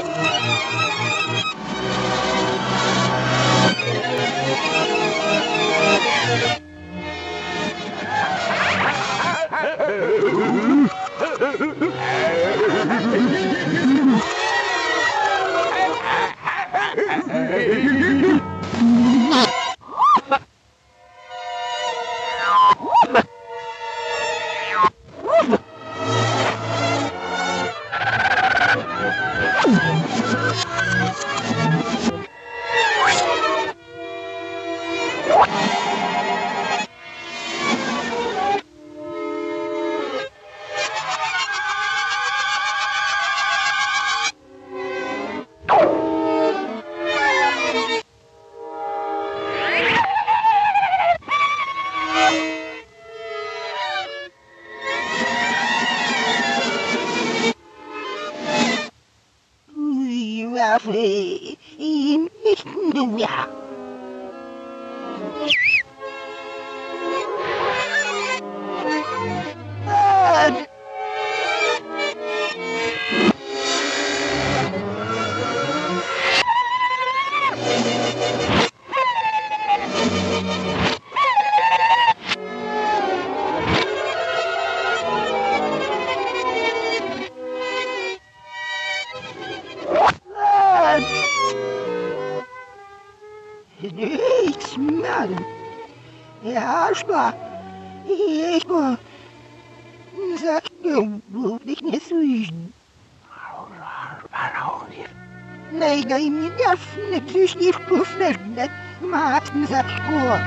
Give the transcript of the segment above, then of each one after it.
Waffe, nicht du ja. sagen. Ja, Aschba, ich war zaczęłbyś nie słyszny. Nejgaj mi jasne, czyś nie wpuszczę, matn za szkołę.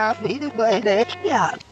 Niet proeven, net maakt me dat score.